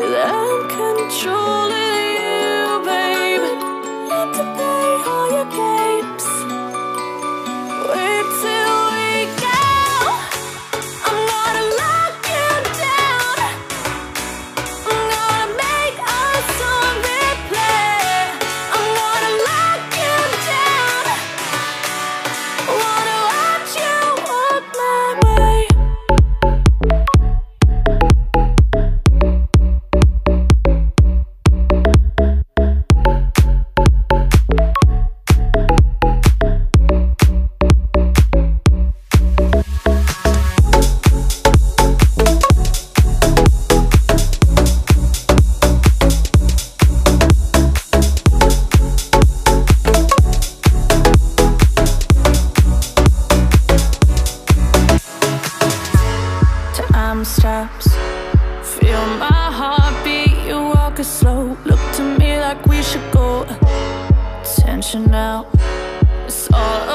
that I'm controlling. Feel my heartbeat, you walk it slow. Look to me like we should go. Tension out, it's all